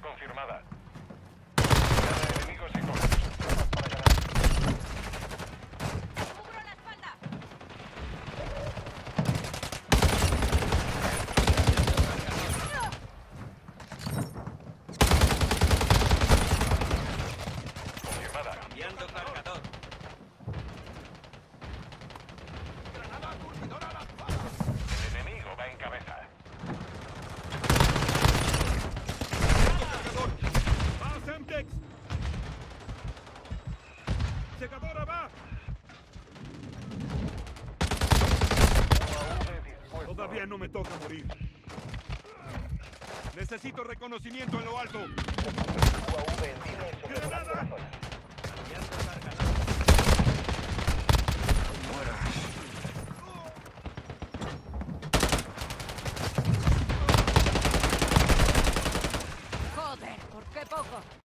Confirmada. Necesito reconocimiento en lo alto. Joder, ¿por qué poco?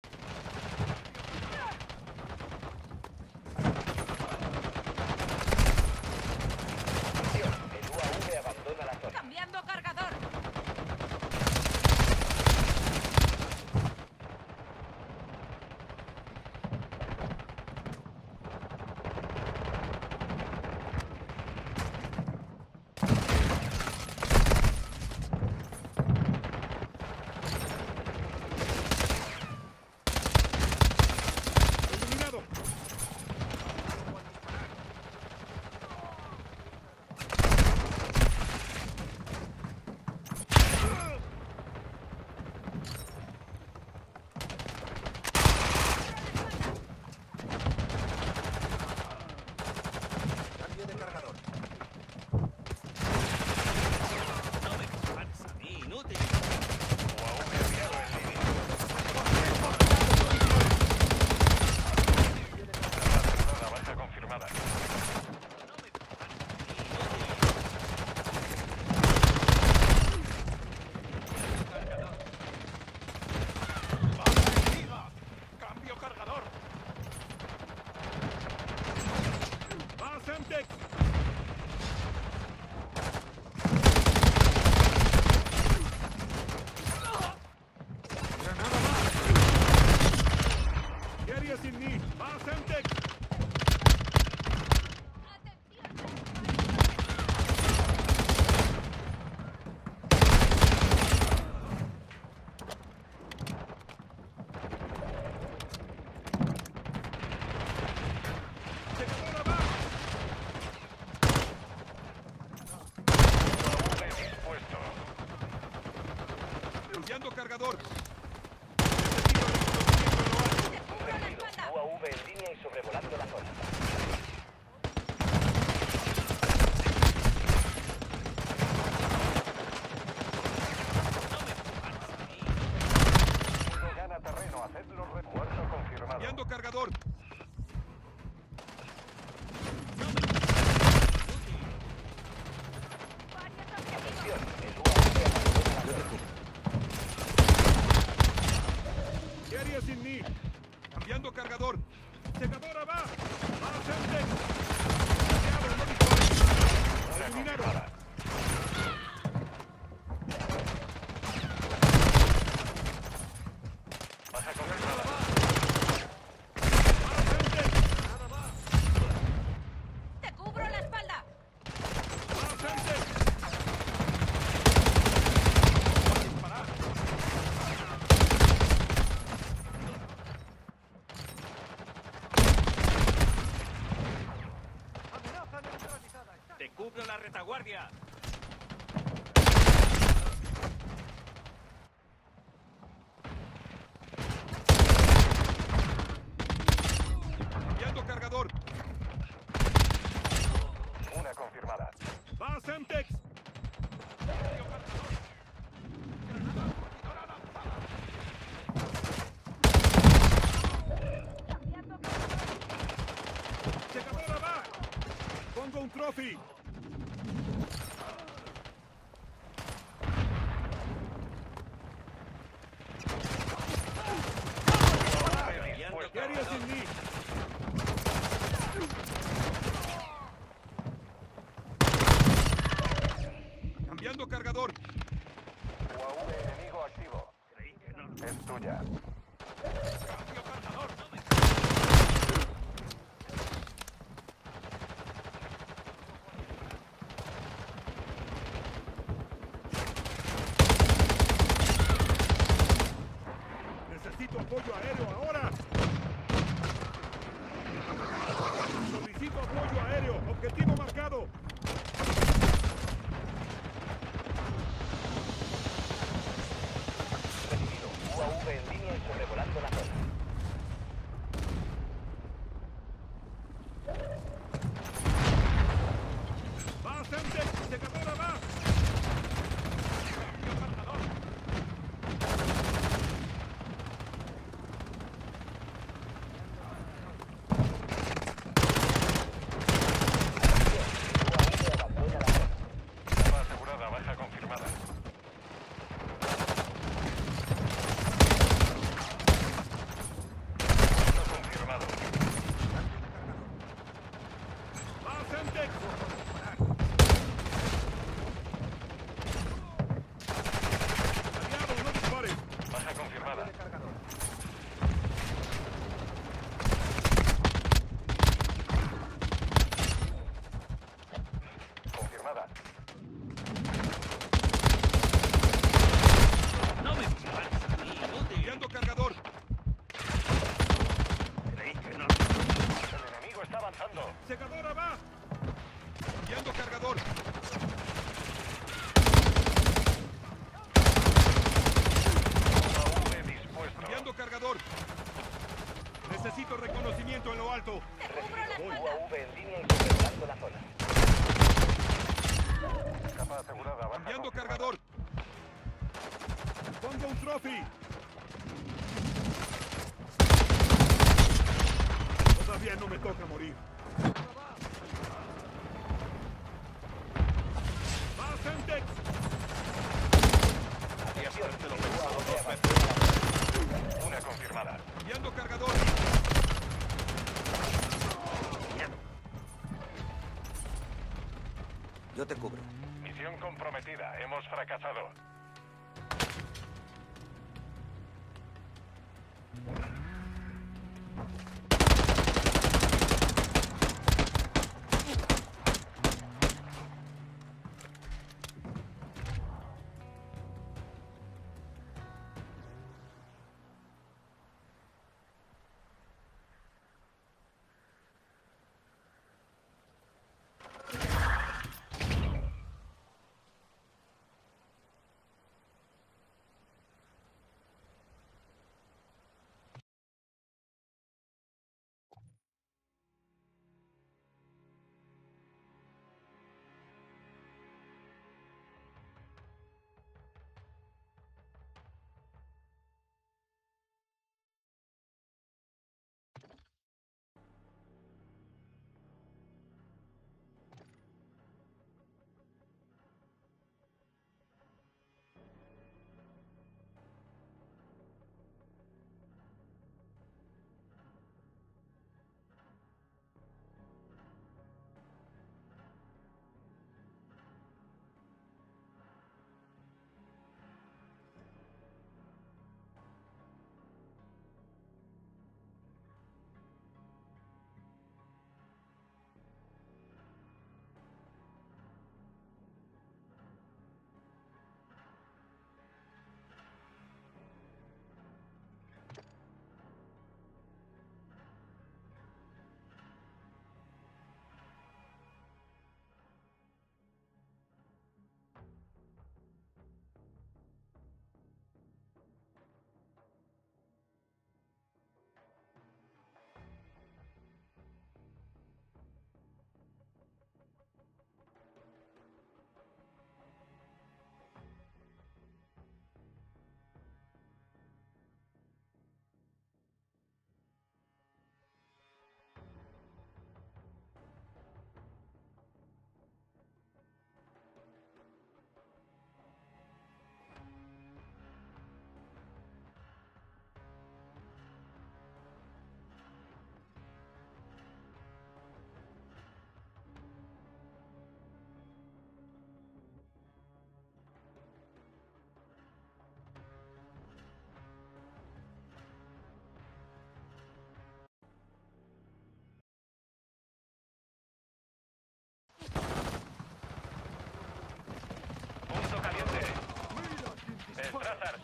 Yo te cubro. Misión comprometida. Hemos fracasado.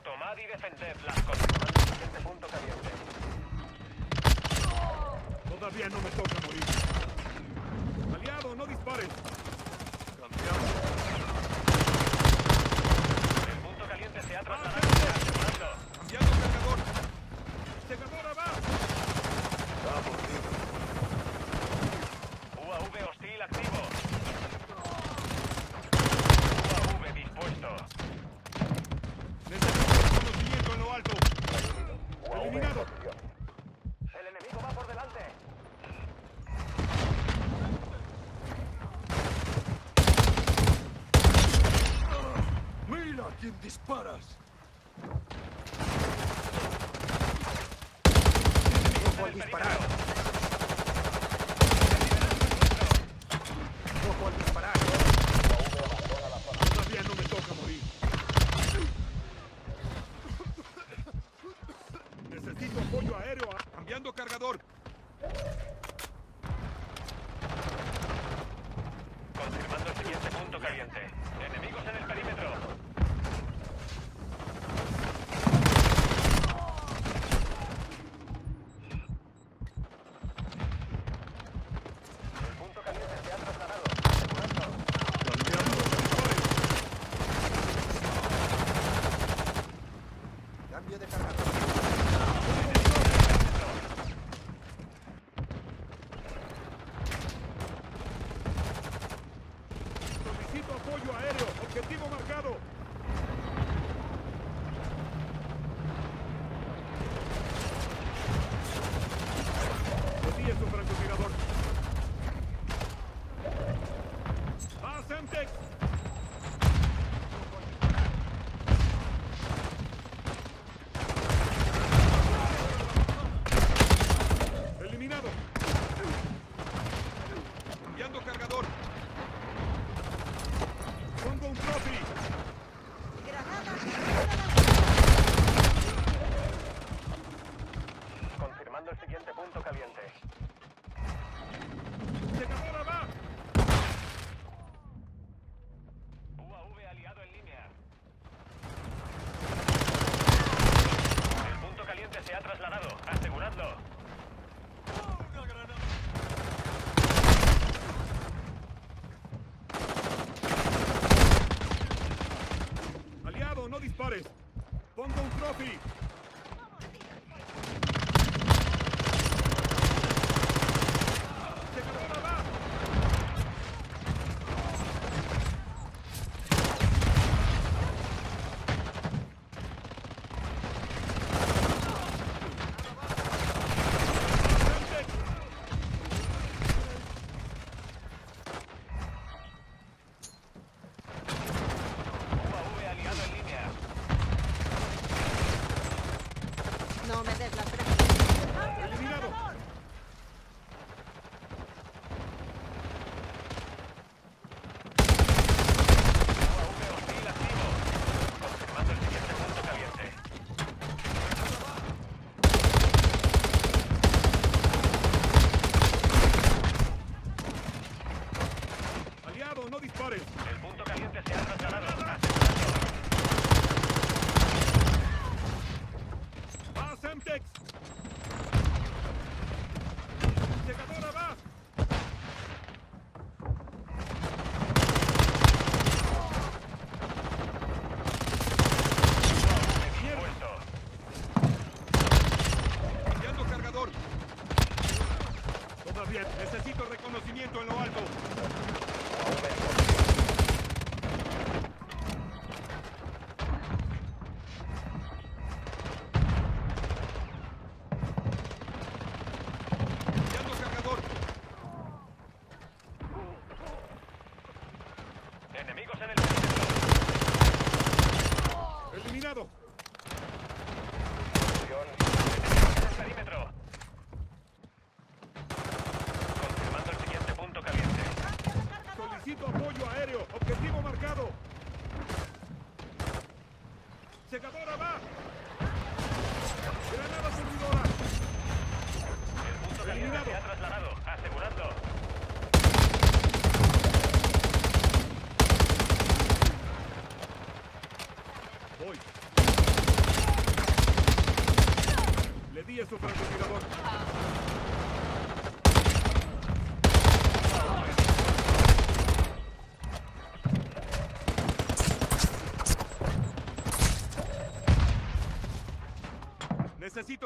Tomad y defended las cosas. Este punto caliente. Todavía no me toca morir. Aliado, no dispares.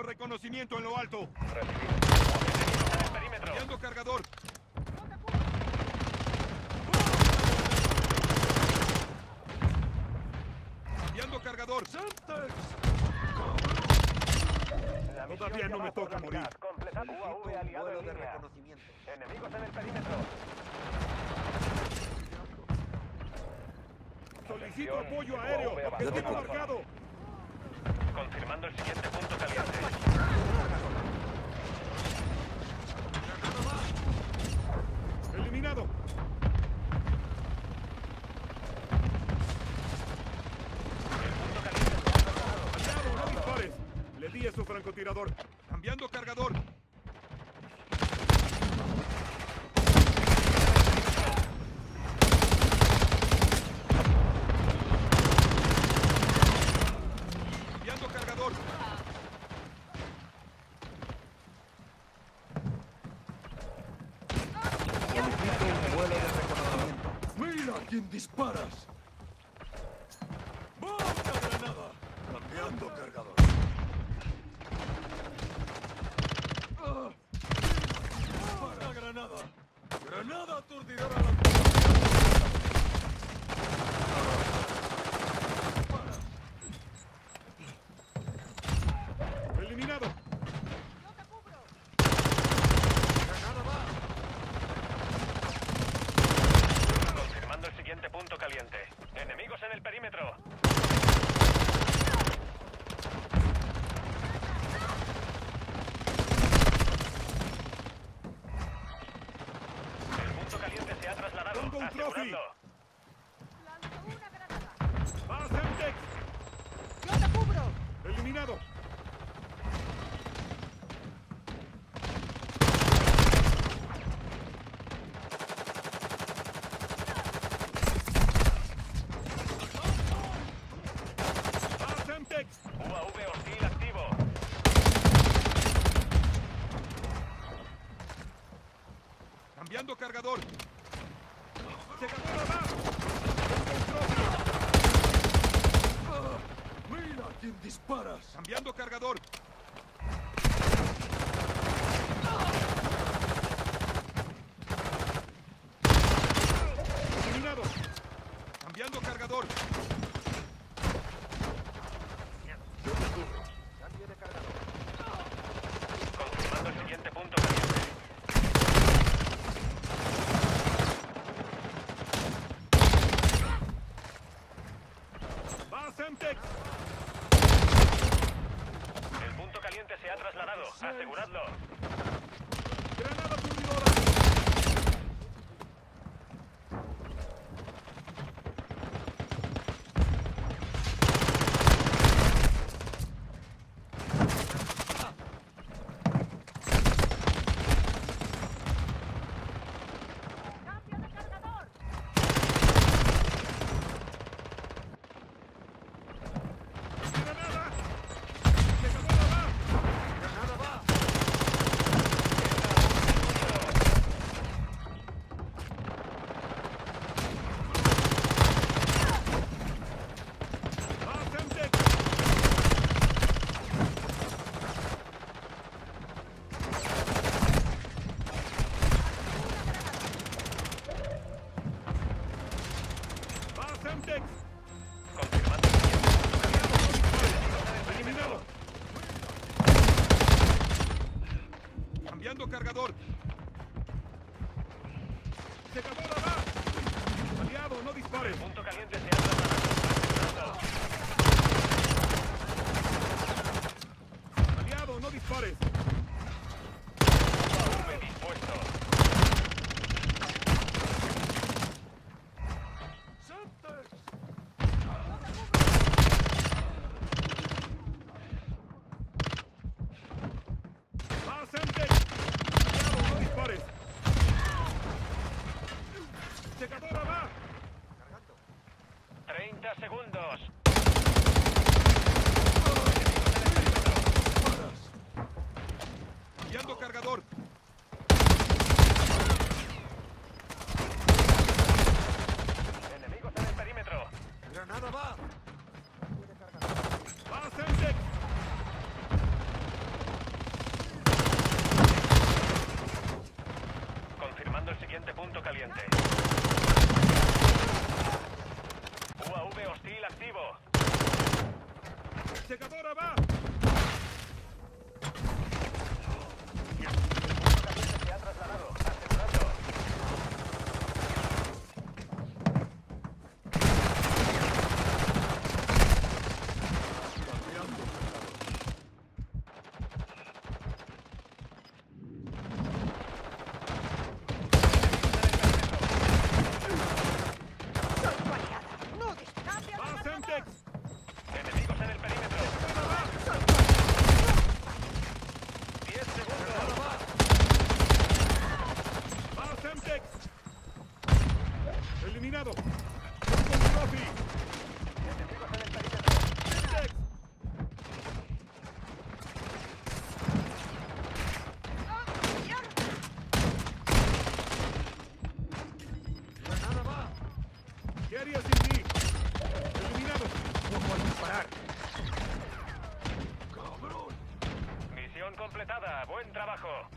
reconocimiento en lo alto. Recibido. cargador. Enviando cargador. Todavía no me toca morir. Completad UAV aliado. Enemigos en el perímetro. Solicito apoyo aéreo. Marcado. but us. trasladado. Aseguradlo. ¿Qué haría sin mí? ¡Eliminado! ¡No puedo disparar! ¡Cabrón! Misión completada. Buen trabajo.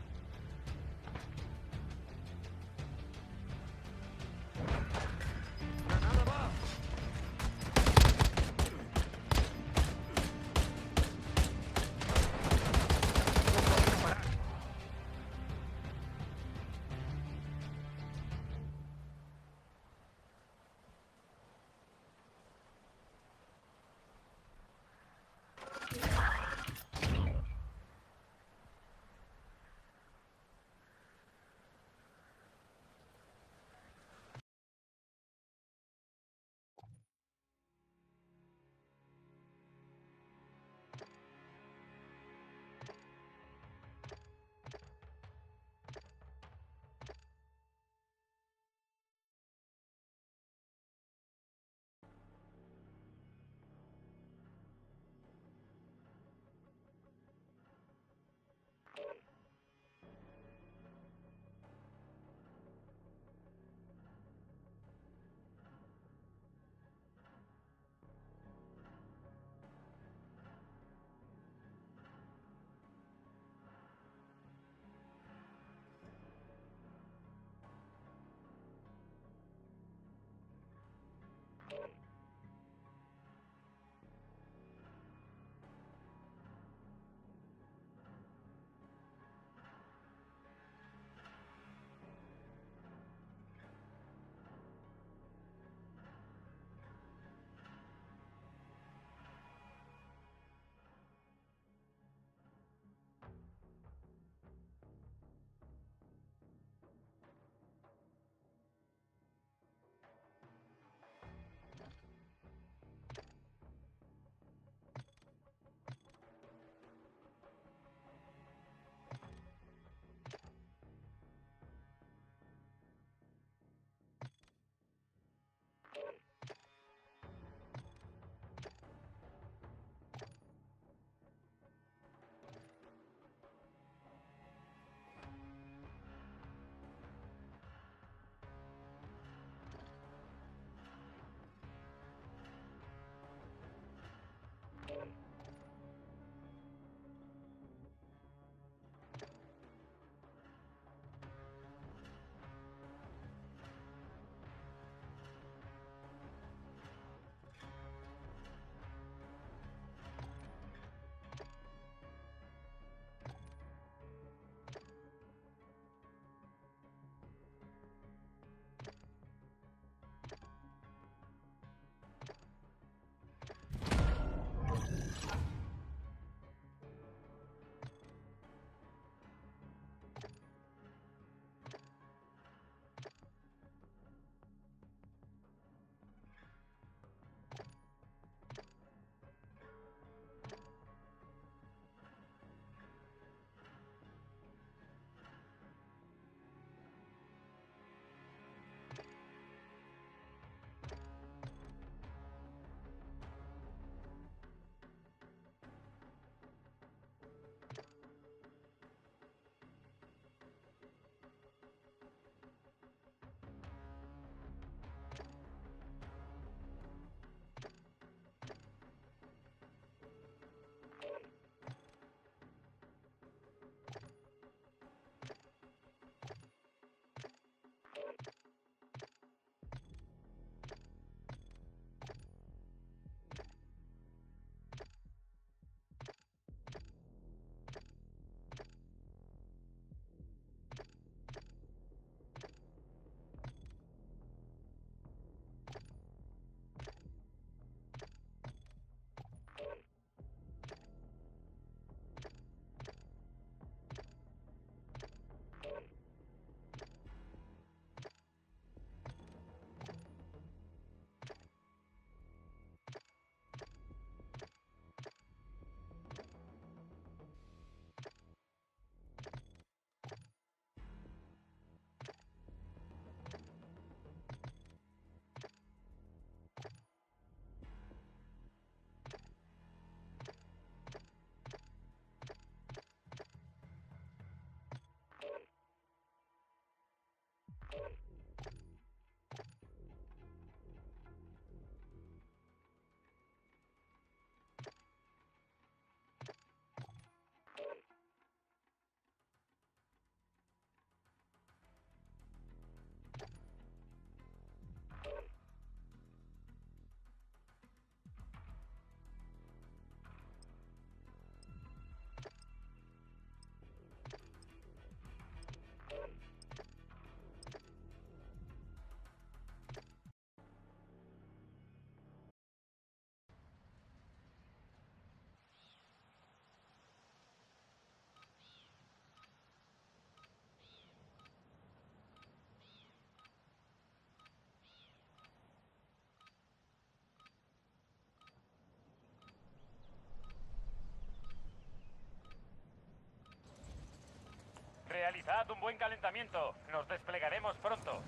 Realizad un buen calentamiento. Nos desplegaremos pronto.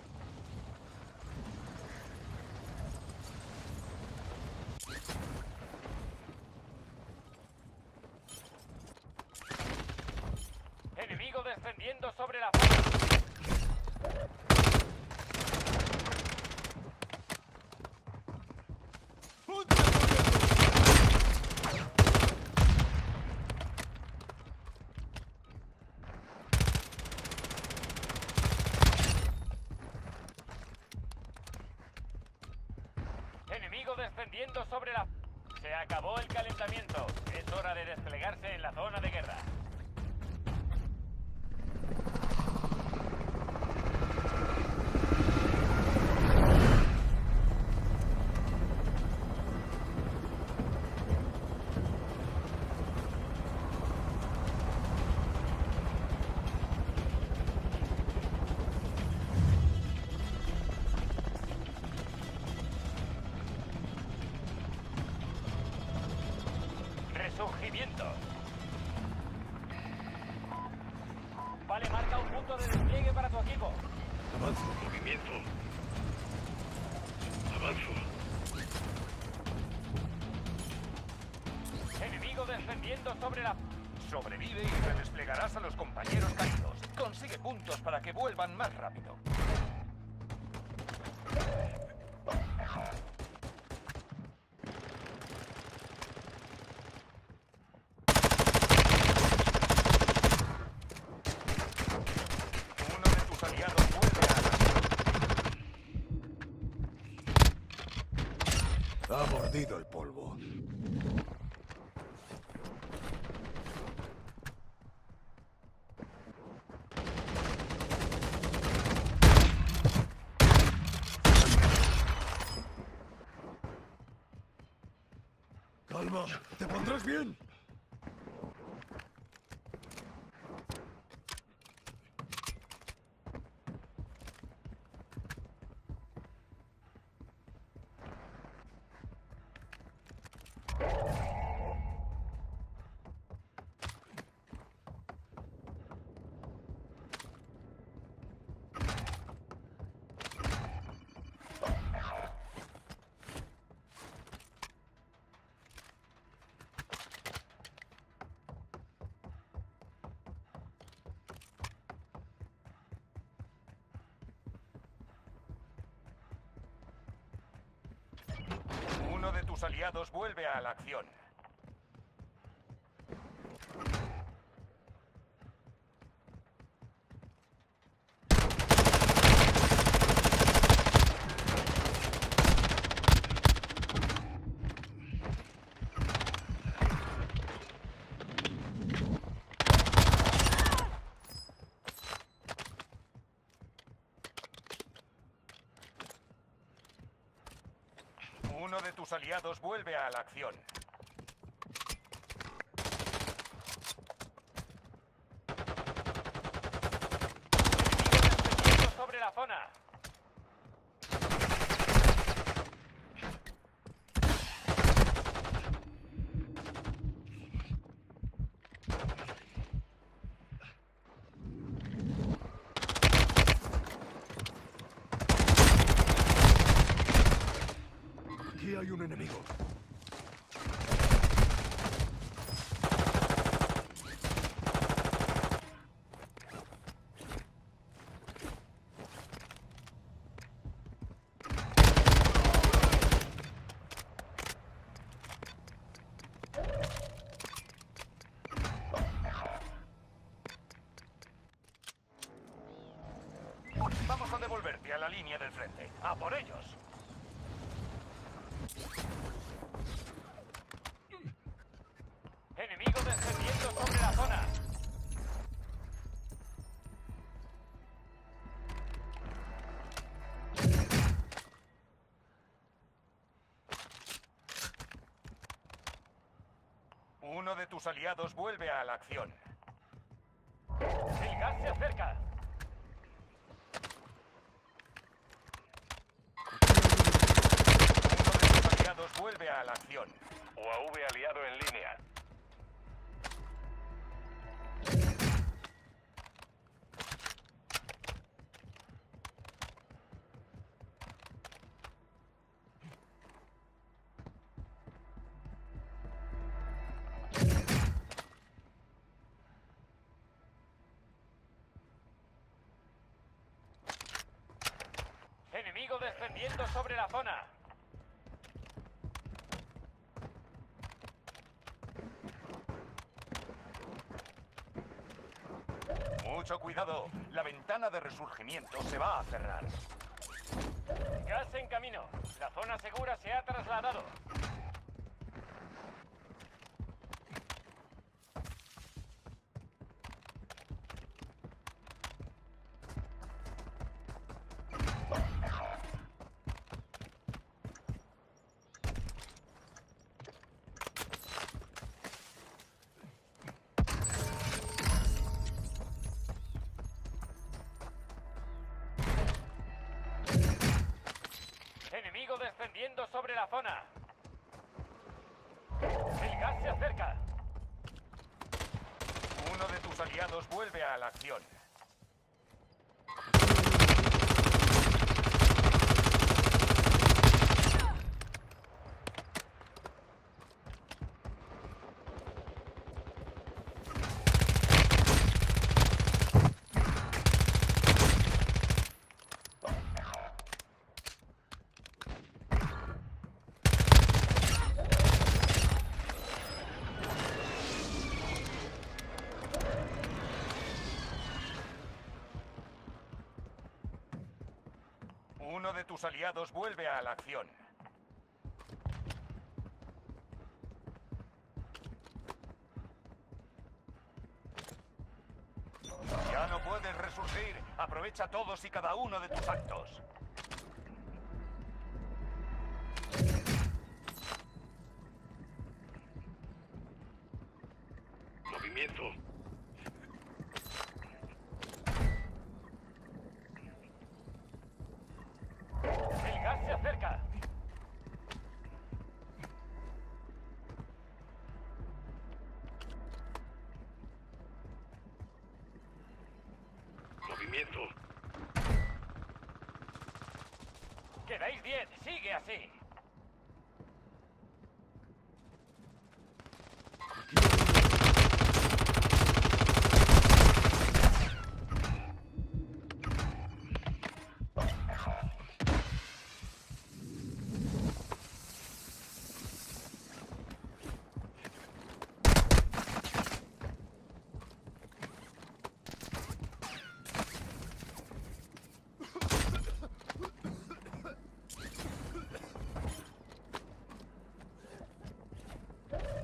Enemigo descendiendo sobre la zona. Enemigo descendiendo sobre la... Se acabó el calentamiento. Es hora de desplegarse en la zona de guerra. Mordido el polvo. Calma, te pondrás bien. Uno de tus aliados vuelve a la acción. Uno de tus aliados vuelve a la acción. Enemigos descendiendo sobre la zona. Aquí hay un enemigo. Vamos a devolverte a la ¡A por ellos! Enemigo descendiendo sobre la zona. Uno de tus aliados vuelve a la acción. El gas se acerca. a la acción. UAV aliado en línea. Enemigo descendiendo sobre la zona. Cuidado. La ventana de resurgimiento se va a cerrar. Gas en camino. La zona segura se ha trasladado. Enemigo descendiendo sobre la zona. El gas se acerca. Uno de tus aliados vuelve a la acción. Uno de tus aliados vuelve a la acción. Ya no puedes resurgir. Aprovecha todos y cada uno de tus actos. Movimiento. El gas se acerca. Movimiento. Quedáis bien. Sigue así.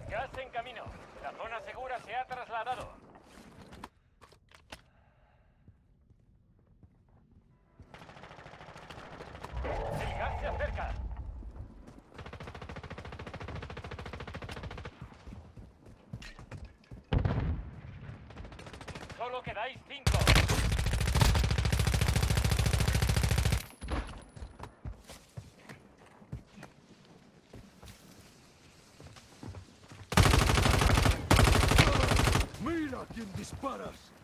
Gas en camino. La zona segura se ha trasladado. El gas se acerca. Solo quedáis cinco. ¡Mira quién disparas!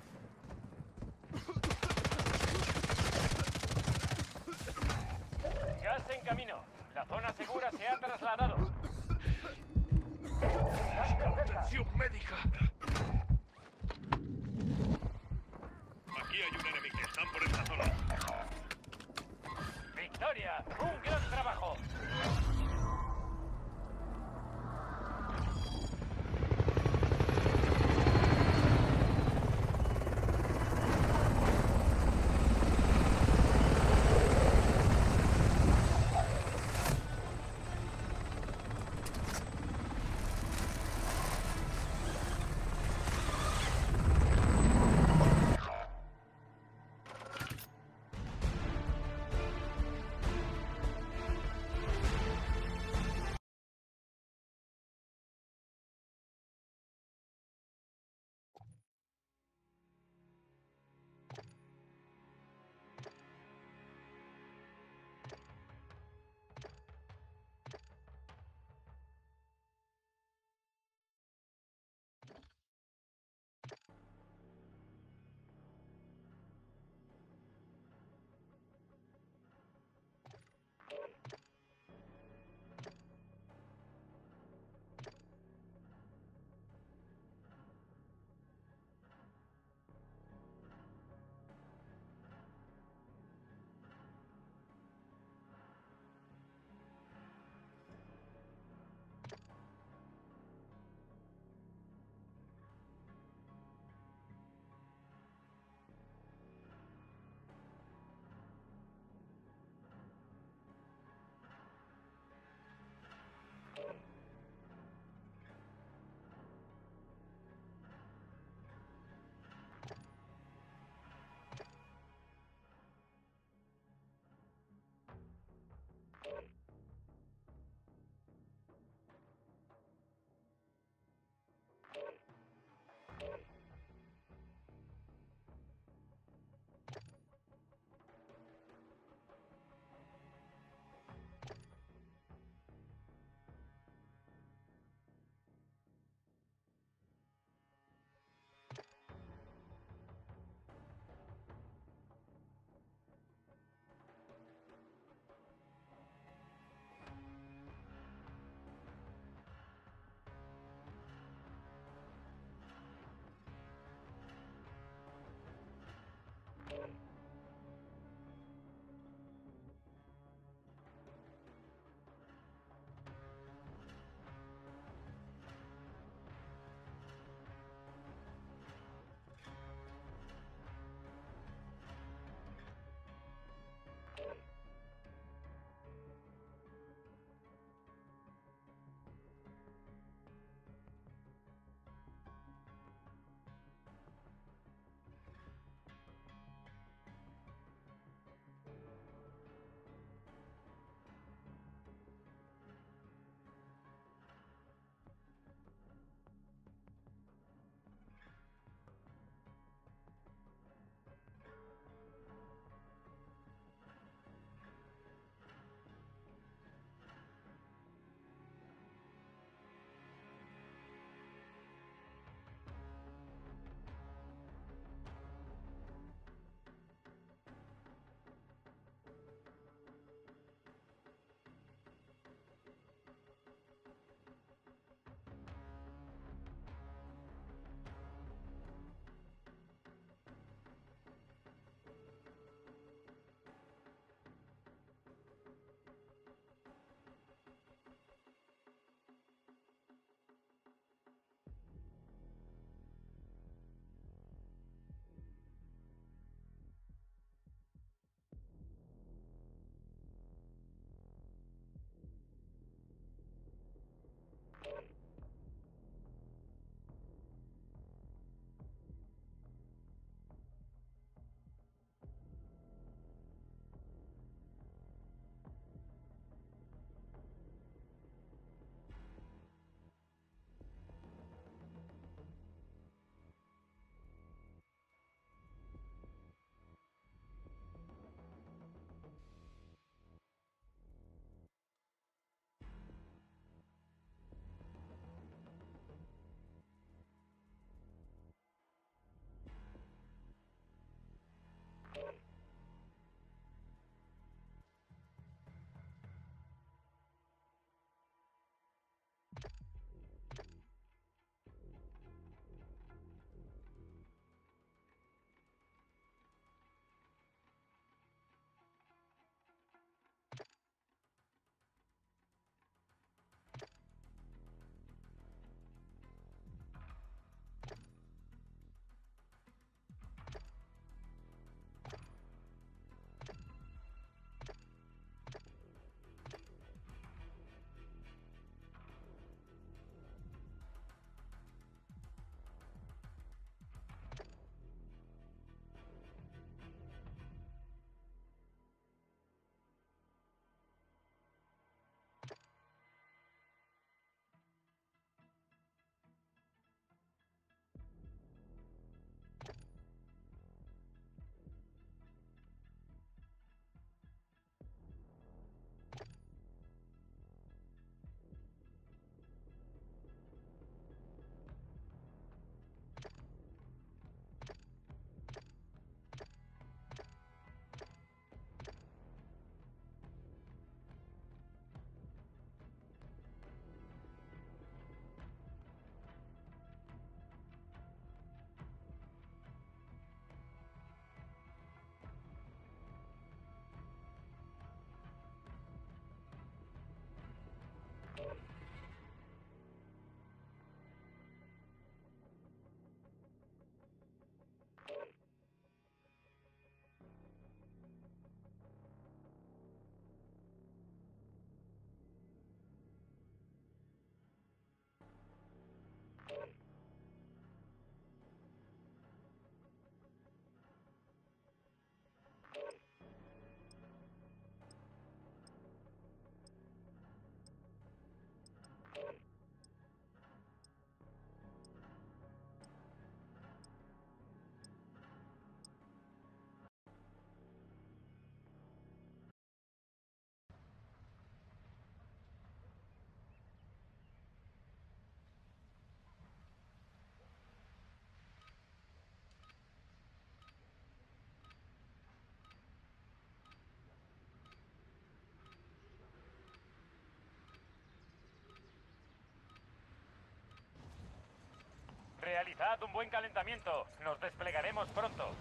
Realizad un buen calentamiento. Nos desplegaremos pronto.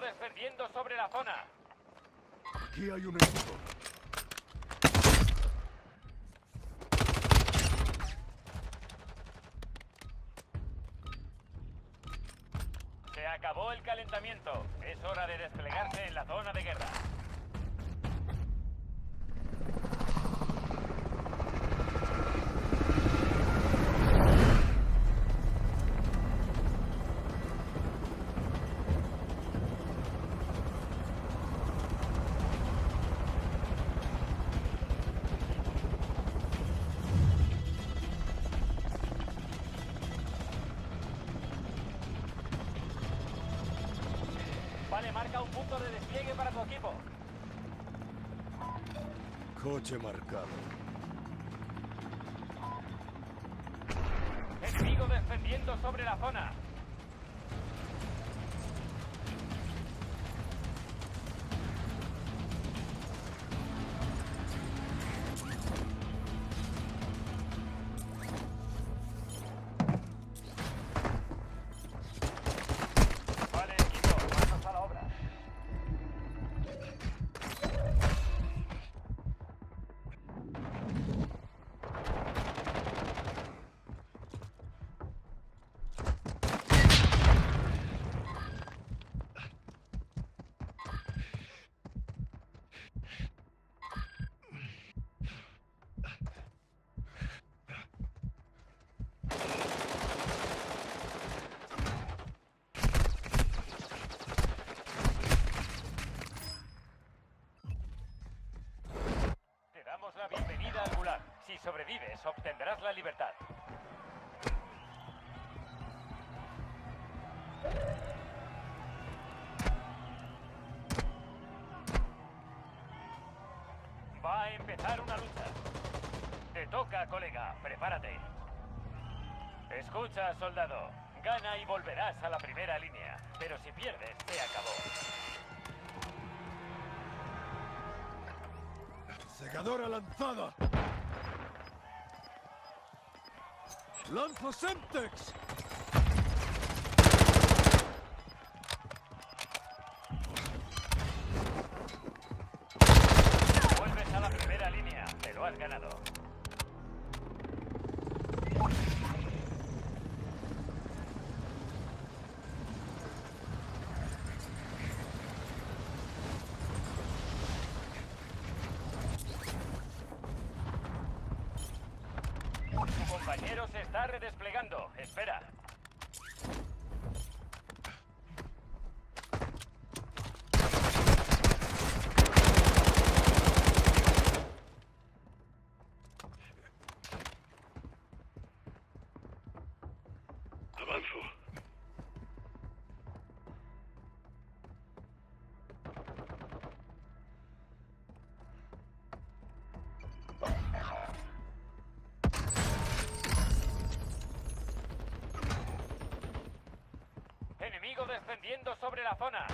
Descendiendo sobre la zona. Hay un enemigo. Se acabó el calentamiento. Es hora de desplegarse en la zona de guerra. Coche marcado. Si sobrevives, obtendrás la libertad. Va a empezar una lucha. Te toca, colega. Prepárate. Escucha, soldado. Gana y volverás a la primera línea. Pero si pierdes, se acabó. Segadora lanzada. ¡Lanza Semtex! Vuelves a la primera línea. Te lo has ganado. Redesplegando. Espera. Descendiendo sobre la zona.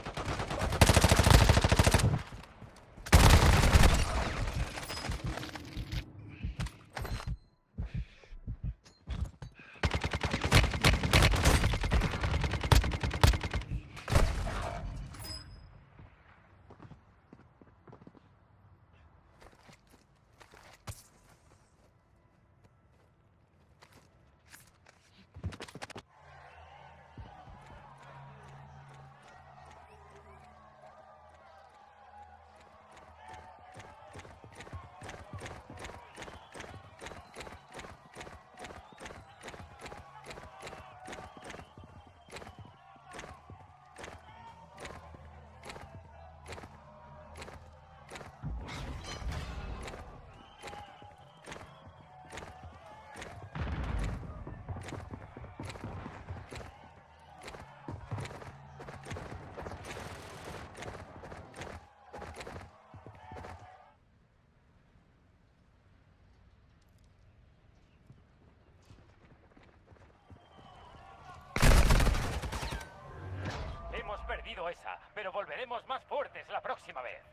Pero volveremos más fuertes la próxima vez.